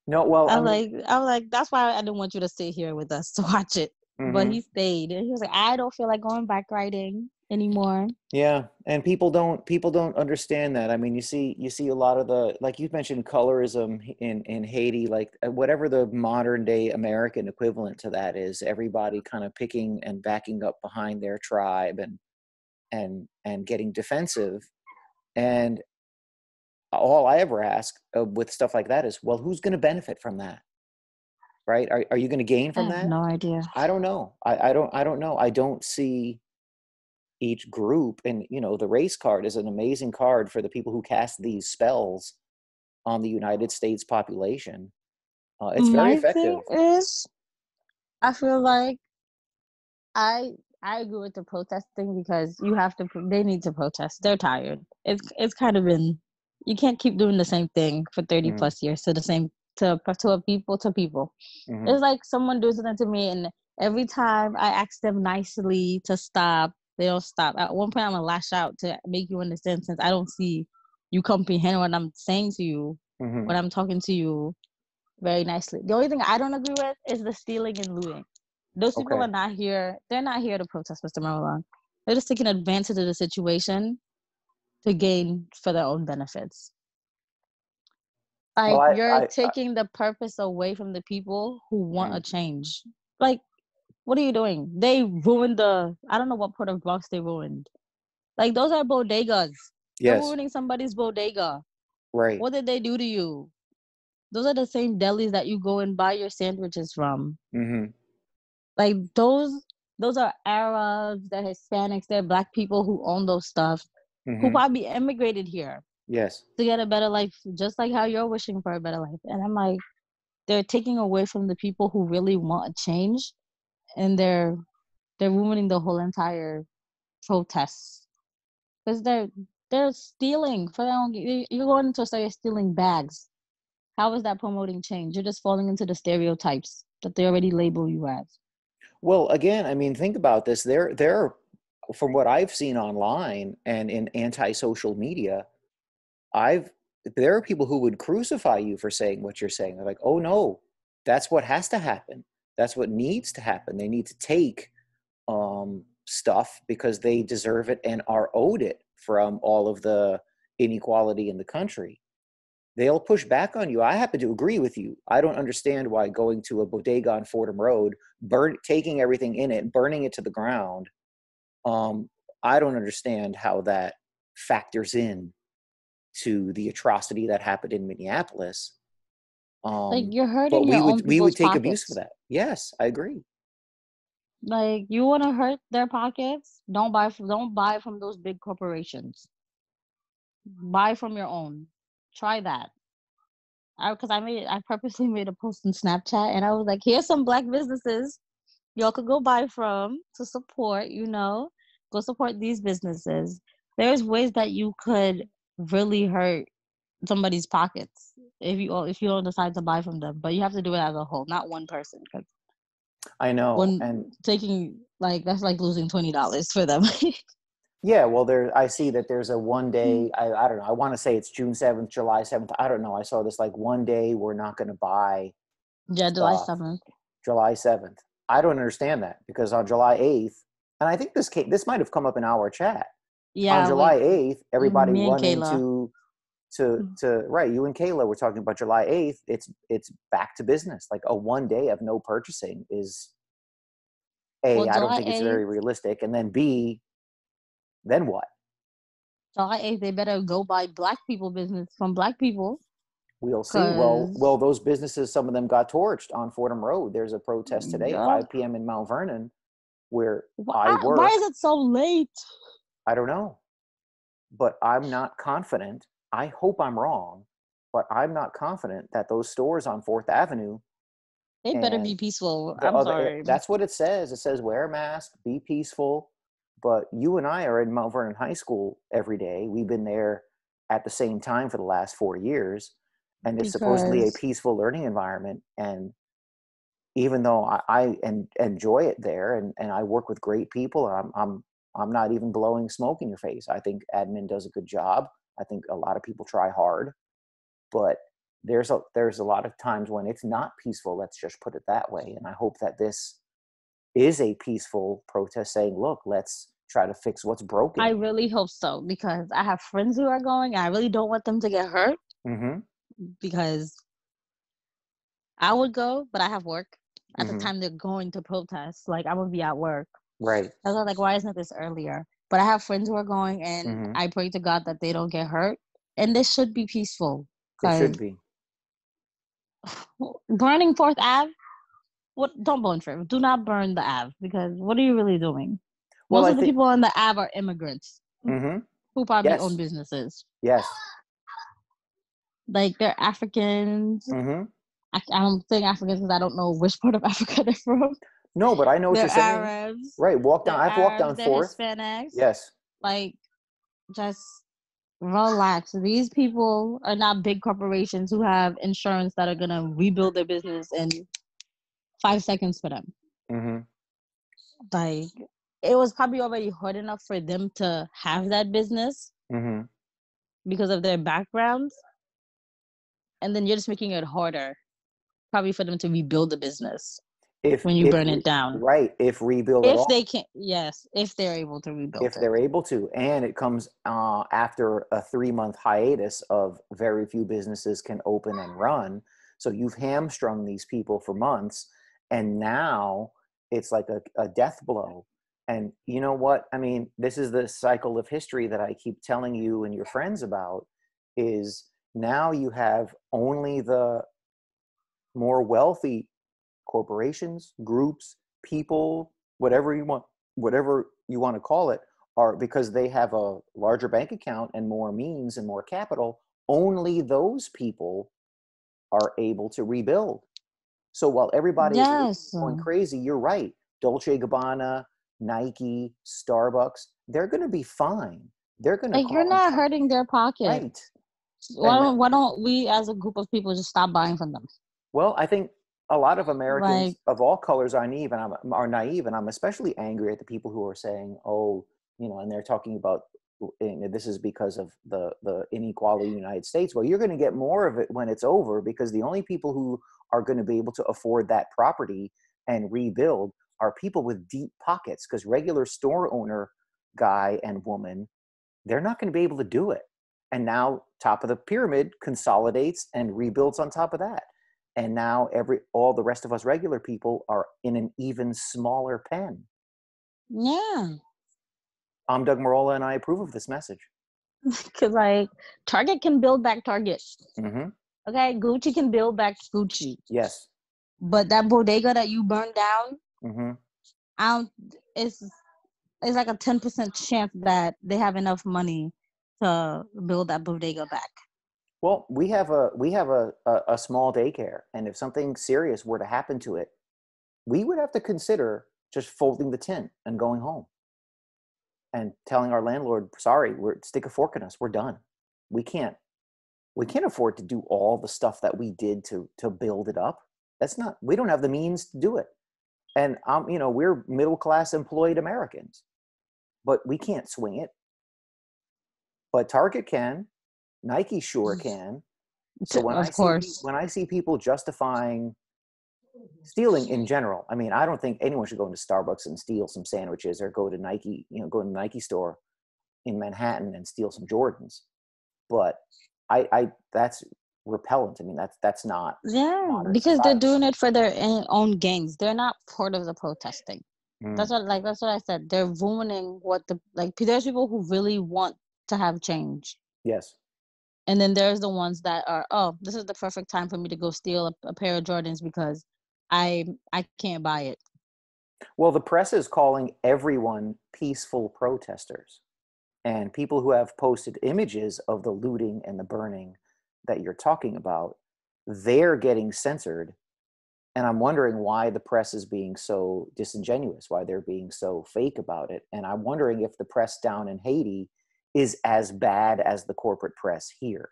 No, well, I I was mean, like, I was like, that's why I didn't want you to sit here with us to watch it. But mhm. he stayed. And he was like, I don't feel like going back writing anymore. Yeah, and people don't people don't understand that. I mean, you see you see a lot of the like you mentioned colorism in in Haiti, like uh, whatever the modern day American equivalent to that is. Everybody kind of picking and backing up behind their tribe and and and getting defensive. And all I ever ask uh, with stuff like that is, well, who's going to benefit from that? Right? Are are you going to gain from that? no idea. I don't know. I, I don't I don't know. I don't see each group and you know the race card is an amazing card for the people who cast these spells on the United States population. Uh, it's very My effective. thing is, I feel like I I agree with the protesting because you have to. They need to protest. They're tired. It's it's kind of been. You can't keep doing the same thing for 30 Mhm. plus years to the same to to a people to people. Mhm. It's like someone doing something to me, and every time I ask them nicely to stop, they don't stop. At one point, I'm gonna lash out to make you understand since I don't see you comprehend what I'm saying to you Mhm. when I'm talking to you very nicely. The only thing I don't agree with is the stealing and looting. Those people Okay. are not here. They're not here to protest, Mr. Marlon. They're just taking advantage of the situation to gain for their own benefits. Like Well, I- you're I- I- taking the purpose away from the people who want a Mm. change. Like, what are you doing? They ruined the. I don't know what part of Bronx they ruined. Like those are bodegas. You're Yes. ruining somebody's bodega. Right. What did they do to you? Those are the same delis that you go and buy your sandwiches from. hmm Like those those are Arabs, they're Hispanics, they're black people who own those stuff who hmm probably immigrated here Yes. to get a better life, just like how you're wishing for a better life. And I'm like, they're taking away from the people who really want a change and they're they're ruining the whole entire protest. Because they're they're stealing for you- you're going into a stealing bags. How is that promoting change? You're just falling into the stereotypes that they already label you as. Well, again, I mean, think about this. There, there, from what I've seen online and in anti-social media, I've there are people who would crucify you for saying what you're saying. They're like, "Oh no, that's what has to happen. That's what needs to happen. They need to take um, stuff because they deserve it and are owed it from all of the inequality in the country." They'll push back on you. I happen to agree with you. I don't understand why going to a bodega on Fordham Road burn taking everything in it burning it to the ground um i don't understand how that factors in to the atrocity that happened in minneapolis um Like you're hurting we would we would take abuse for that yes i agree Like you want to hurt their pockets? Don't buy from don't buy from those big corporations. Buy from your own. Try that. I because I made I purposely [LAUGHS] made a post in Snapchat and I was like, here's some black businesses y'all could go buy from to support. You know, go support these businesses. There's ways that you could really hurt somebody's pockets if you if you don't decide to buy from them, but you have to do it as a whole, not one person. Because i know When- and taking like that's like losing twenty dollars for them. [LAUGHS] yeah well there i see that there's a one day Mm. i, I don't know i want to say it's june 7th july 7th i don't know i saw this like one day we're not going to buy yeah, July Stuff. seventh. July 7th. I don't understand that because on July 8th, and I think this came, this might have come up in our chat. Yeah, on July with- 8th, everybody running to to Mm. to right, you and Kayla were talking about July 8th. It's it's back to business. Like a one day of no purchasing is A, Well, I don't think it's very realistic. And then B, then what? July eighth. They better go buy black people business from black people. We'll see. Well, well, those businesses, some of them got torched on Fordham Road. There's a protest today Yeah. at 5 p.m. in Mount Vernon, where Why, I work. why is it so late? I don't know. But I'm not confident. I hope I'm wrong, but I'm not confident that those stores on Fourth Avenue. They better be peaceful. I'm other- eh, sorry. That's what it says. It says wear a mask, be peaceful. But you and I are in Mount Vernon High School every day. We've been there at the same time for the last four years. And it's supposedly a peaceful learning environment. And even though I, I en- enjoy it there and, and I work with great people, I'm, I'm I'm not even blowing smoke in your face. I think admin does a good job. I think a lot of people try hard, but there's a there's a lot of times when it's not peaceful. Let's just put it that way. And I hope that this is a peaceful protest saying, look, let's try to fix what's broken. I really hope so because I have friends who are going. I really don't want them to get hurt hmm because I would go, but I have work at Mhm. the time they're going to protest. Like I would be at work. Right. I was like, why isn't this earlier? But I have friends who are going, and Mhm. I pray to God that they don't get hurt. And this should be peaceful. It should be. [SIGHS] Burning Fourth Ave. What? Don't burn Fourth. Do not burn the Ave because what are you really doing? Well, Most of the think- people on the Ave are immigrants hmm who probably Yes. own businesses. Yes. Like they're Africans. hmm I, I don't think Africans because I don't know which part of [LAUGHS] Africa they're from. No, but I know what they're you're saying. Arabs. Right. Walk down. I've walked down Arabs, Fourth. Hispanics. Yes. like just relax these people are not big corporations who have insurance that are going to rebuild their business in five seconds for them hmm like it was probably already hard enough for them to have that business hmm because of their backgrounds and then you're just making it harder probably for them to rebuild the business If when you if burn it down right, if rebuild if they can yes if they're able to rebuild if it they're able to, and it comes uh, after a three month hiatus of very few businesses can open and run. So you've hamstrung these people for months, and now it's like a, a death blow. And you know what? I mean, this is the cycle of history that I keep telling you and your friends about. Is now you have only the more wealthy corporations, groups, people, whatever you want, whatever you want to call it, are because they have a larger bank account and more means and more capital. Only those people are able to rebuild. So while everybody is yes going crazy, you're right. Dolce Gabbana, Nike, Starbucks, they're going to be fine. They're going to like you're not hurting their pocket right. why don't, why don't we as a group of people just stop buying from them Well, I think a lot of Americans Like- of all colors are naive, and I'm are naive, and I'm especially angry at the people who are saying, "Oh, you know," and they're talking about this is because of the the inequality in the United States. Well, you're going to get more of it when it's over because the only people who are going to be able to afford that property and rebuild are people with deep pockets. Because regular store owner guy and woman, they're not going to be able to do it. And now, top of the pyramid consolidates and rebuilds on top of that and now every all the rest of us regular people are in an even smaller pen. yeah I'm Doug Marola, and I approve of this message. [LAUGHS] because like target can build back target hmm okay gucci can build back gucci Yes. but that bodega that you burned down hmm I don't. It's it's like a ten percent chance that they have enough money to build that bodega back. Well, we have a we have a, a a small daycare, and if something serious were to happen to it, we would have to consider just folding the tent and going home, and telling our landlord, "Sorry, we're stick a fork in us. We're done. We can't we can't afford to do all the stuff that we did to to build it up. That's not. We don't have the means to do it. And um, you know, we're middle class employed Americans, but we can't swing it. But Target can, Nike sure can. So when of I course, see when I see people justifying stealing in general, I mean, I don't think anyone should go into Starbucks and steal some sandwiches or go to Nike, you know, go to the Nike store in Manhattan and steal some Jordans. But I, I that's repellent. I mean, that's that's not yeah, because they're doing it for their own- own gains. They're not part of the protesting. Mm, That's what like that's what I said. They're ruining what the like. There's people who really want to have change, yes. And then there's the ones that are oh, this is the perfect time for me to go steal a, a pair of Jordans because I I can't buy it. Well, the press is calling everyone peaceful protesters. And people who have posted images of the looting and the burning that you're talking about, they're getting censored. And I'm wondering why the press is being so disingenuous, why they're being so fake about it. And I'm wondering if the press down in Haiti is as bad as the corporate press here.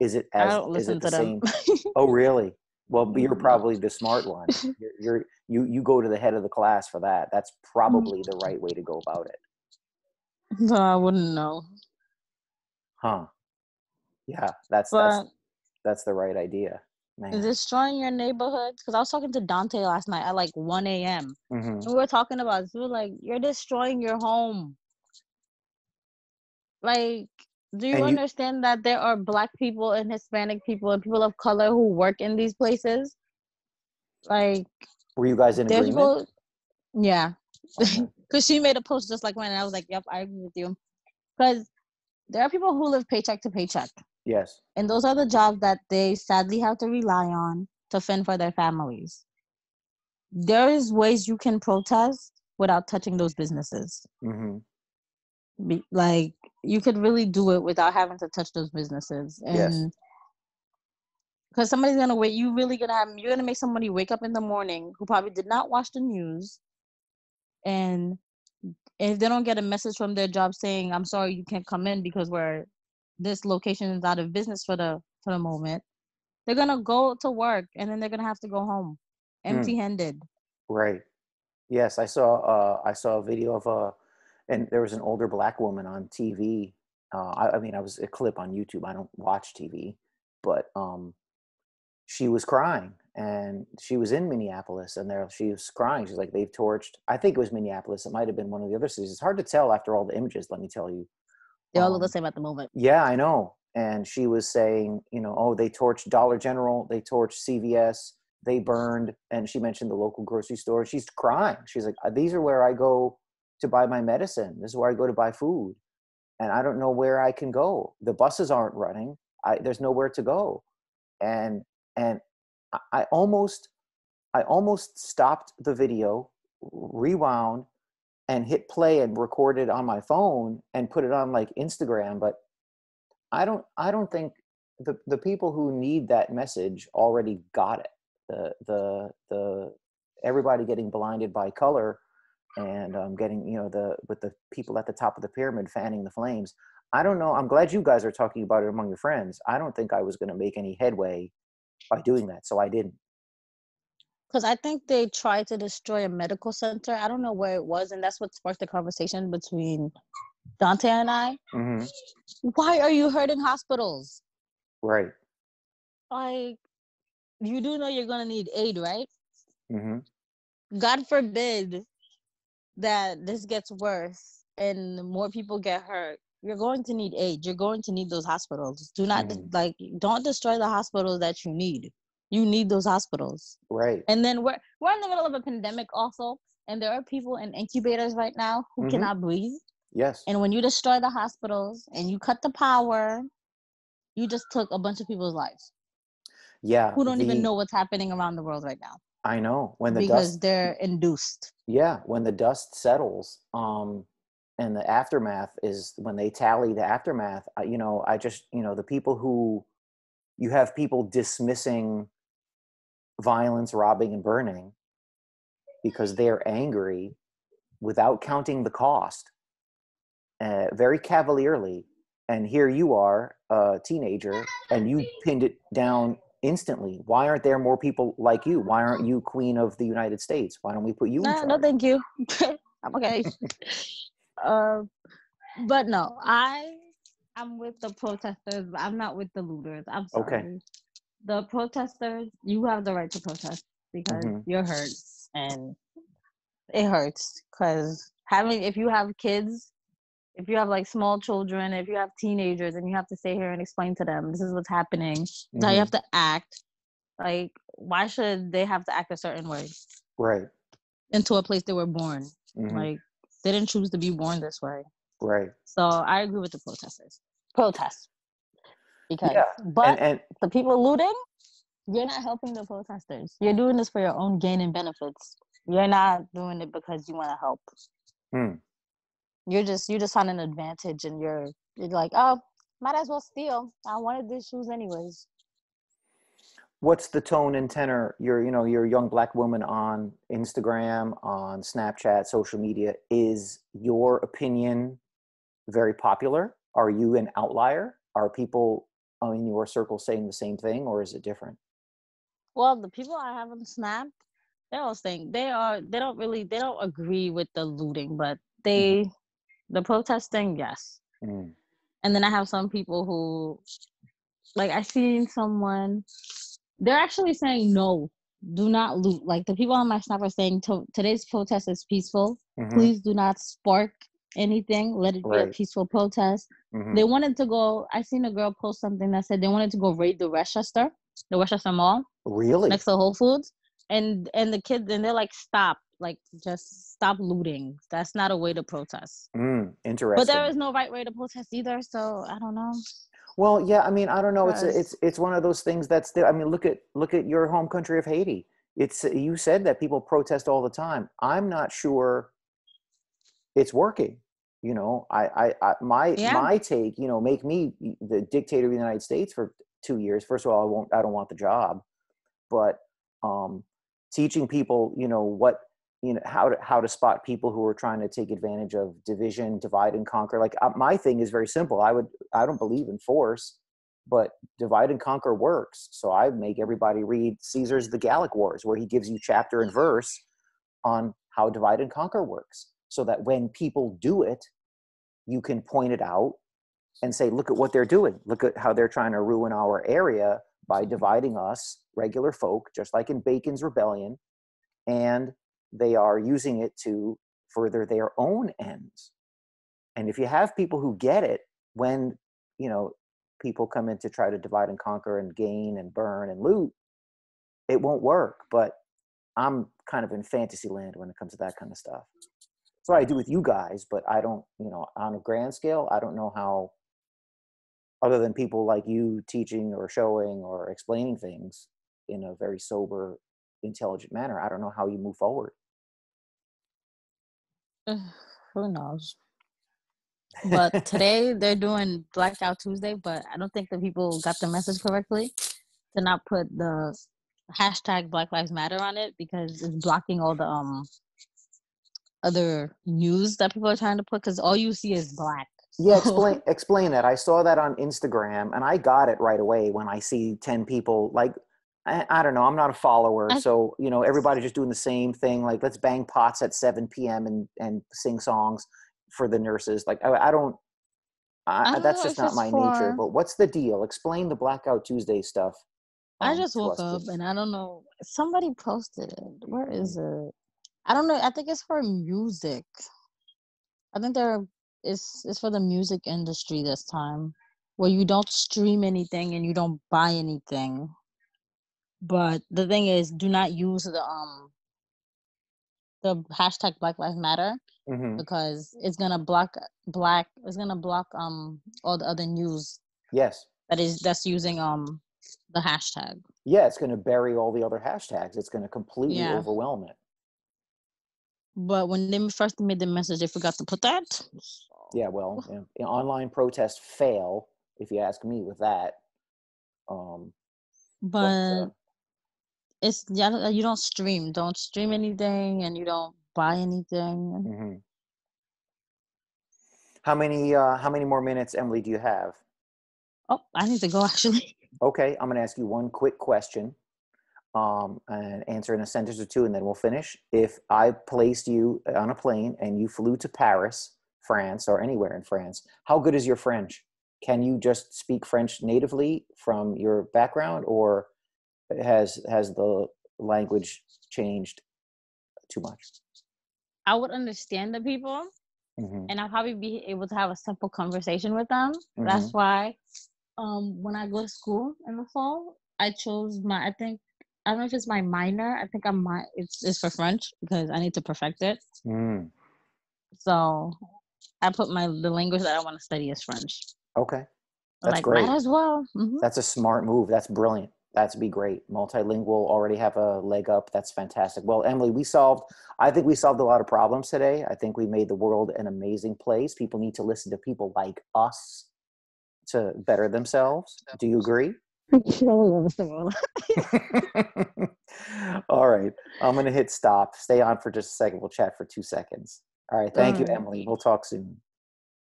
Is it I as don't is it the same? [LAUGHS] Oh, really? Well, you're probably the smart one. [LAUGHS] You're, you're you you go to the head of the class for that. That's probably the right way to go about it, so I wouldn't know. huh? Yeah, that's But that's that's the right idea, man. destroying your neighborhood? because I was talking to Dante last night at like 1 a.m. hmm And we were talking about this. We were like, you're destroying your home. Like, do you And you- understand that there are black people and Hispanic people and people of color who work in these places? Like, Were you guys in agreement? people, yeah. Okay. [LAUGHS] Because she made a post just like mine, and I was like, yep, I agree with you. Because there are people who live paycheck to paycheck. Yes. And those are the jobs that they sadly have to rely on to fend for their families. There is ways you can protest without touching those businesses. hmm Be, like you could really do it without having to touch those businesses. Yes. And because somebody's gonna wait, you really gonna have you're gonna make somebody wake up in the morning who probably did not watch the news, and if they don't get a message from their job saying, "I'm sorry, you can't come in because we're this location is out of business for the for the moment," they're gonna go to work and then they're gonna have to go home Hmm. empty-handed. Right. Yes, I saw. Uh, I saw a video of a, and there was an older black woman on TV. Uh, I, I mean, I was a clip on YouTube. I don't watch TV, but um, she was crying, and she was in Minneapolis, and there she was crying. She's like, "They've torched." I think it was Minneapolis. It might have been one of the other cities. It's hard to tell after all the images. Let me tell you. They all look the Um, same at the moment. Yeah, I know. And she was saying, you know, oh, they torched Dollar General, they torched CVS, they burned, and she mentioned the local grocery store. She's crying. She's like, "Uh, these are where I go to buy my medicine. This is where I go to buy food, and I don't know where I can go. The buses aren't running. I there's nowhere to go, and and I, almost I almost stopped the video, rewound, and hit play and recorded on my phone and put it on like Instagram, but I don't I don't think the the people who need that message already got it. The the the everybody getting blinded by color and um, getting you know the with the people at the top of the pyramid fanning the flames. I don't know. I'm glad you guys are talking about it among your friends. I don't think I was going to make any headway by doing that, so I didn't. Because I think they tried to destroy a medical center. I don't know where it was, and that's what sparked the conversation between Dante and I. hmm Why are you hurting hospitals? Right. Like, you do know you're gonna need aid, right? hmm God forbid that this gets worse and more people get hurt. You're going to need aid. You're going to need those hospitals. Do not Mhm. like don't destroy the hospitals that you need. You need those hospitals. Right. And then we're we're in the middle of a pandemic also, and there are people in incubators right now who Mhm. cannot breathe. Yes. And when you destroy the hospitals and you cut the power, you just took a bunch of people's lives yeah. who don't even know what's happening around the world right now I know when the because dust they're induced. yeah when the dust settles um and the aftermath is when they tally the aftermath I, you know i just you know the people who you have people dismissing violence robbing and burning because they're angry without counting the cost uh, very cavalierly and here you are a teenager and you pinned it down instantly why aren't there more people like you why aren't you queen of the united states why don't we put you in No, charge no, thank you. [LAUGHS] I'm okay. uh, [LAUGHS] but no, I I'm with the protesters. I'm not with the looters. I'm sorry. Okay. The protesters, you have the right to protest because Mhm. you're hurt and it hurts because having if you have kids if you have like small children if you have teenagers and you have to stay here and explain to them this is what's happening. Is how you have to act like why should they have to act a certain way? Right. Into a place they were born. Mhm. like they didn't choose to be born this way. Right. So i agree with the protesters. Protest. Because Yeah, but and and the people looting you're not helping the protesters. You're doing this for your own gain and benefits. You're not doing it because you want to help. Hmm. You're just you're just on an advantage and you're you're like oh might as well steal. I wanted these shoes anyways. What's the tone and tenor you're you know you're a young black woman on instagram on snapchat social media? Is your opinion very popular? Are you an outlier? Are people uh, in your circle saying the same thing or is it different? Well the people i have on snap they're all saying they are they don't really they don't agree with the looting but they the protesting yes Mm. and then I have some people who, like, I seen someone. They're actually saying no, do not loot. Like the people on my snap are saying to, today's protest is peaceful. Mhm. Please do not spark anything. Let it be a peaceful protest. Mhm. They wanted to go. I seen a girl post something that said they wanted to go raid the Westchester, the Westchester Mall really next to Whole Foods, and and the kids and they're like, stop, like just stop looting. That's not a way to protest. mm, interesting But there is no right way to protest either. So I don't know. Well, yeah, I mean, I don't know. It's a, it's it's one of those things that's there. I mean, look at look at your home country of Haiti. It's you said that people protest all the time. I'm not sure it's working. You know, I I, I my Yeah. my take. You know, make me the dictator of the United States for two years. First of all, I won't. I don't want the job, but um, teaching people, you know, what you know how to how to spot people who are trying to take advantage of division divide and conquer like uh, my thing is very simple i would i don't believe in force but divide and conquer works so i make everybody read caesar's the gallic wars where he gives you chapter and verse on how divide and conquer works so that when people do it, you can point it out and say, look at what they're doing. Look at how they're trying to ruin our area by dividing us, regular folk, just like in Bacon's Rebellion. And they are using it to further their own ends. And if you have people who get it when, you know, people come in to try to divide and conquer and gain and burn and loot, it won't work. But I'm kind of in fantasy land when it comes to that kind of stuff. That's what I do with you guys, but I don't, you know, on a grand scale, I don't know how, other than people like you teaching or showing or explaining things in a very sober, intelligent manner, I don't know how you move forward. Who knows? But today they're doing Blackout Tuesday, but I don't think the people got the message correctly to not put the hashtag Black Lives Matter on it because it's blocking all the um other news that people are trying to put because all you see is black. Yeah, [LAUGHS] explain explain that. I saw that on Instagram and I got it right away when I see 10 people like I, I don't know, I'm not a follower, so you know, everybody's just doing the same thing like let's bang pots at 7 p.m. and and sing songs for the nurses. Like I, I don't I, I that's know just not my nature, but what's the deal? Explain the Blackout Tuesday stuff. I um, just woke up and I don't know. Somebody posted it. Where is it? I don't know. I think it's for music. I think there it's it's for the music industry this time, where you don't stream anything and you don't buy anything. But the thing is, do not use the um the hashtag Black Lives Matter Mhm. because it's gonna block black. It's gonna block um all the other news Yes. that is that's using um the hashtag. Yeah, it's going to bury all the other hashtags. It's going to completely Yeah. overwhelm it. But when they first made the message, they forgot to put that. Yeah, well, you know, online protests fail, if you ask me, with that. Um, But uh, it's yeah, you don't stream. Don't stream anything, and you don't buy anything. mhm. How many uh, how many more minutes, Eamley, do you have? Oh, I need to go actually. [LAUGHS] Okay, I'm going to ask you one quick question, um, and answer in a sentence or two, and then we'll finish. If I placed you on a plane and you flew to Paris, France, or anywhere in France, how good is your French? Can you just speak French natively from your background, or has has the language changed too much? I would understand the people, hmm and I'll probably be able to have a simple conversation with them. Mm-hmm. That's why, um, when I go to school in the fall, I chose my. I think I don't know if it's my minor. I think I'm my. It's it's for French because I need to perfect it. Mm. So, I put my the language that I want to study is French. Okay, That's like great. might as well. Mhm. that's a smart move. That's brilliant. That's be great. Multilingual already have a leg up. That's fantastic. Well, Eamley, we solved. I think we solved a lot of problems today. I think we made the world an amazing place. People need to listen to people like us to better themselves. Do you agree? [LAUGHS] All right. I'm going to hit stop. Stay on for just a second. We'll chat for two seconds. All right. Thank you, All right. Eamley. We'll talk soon.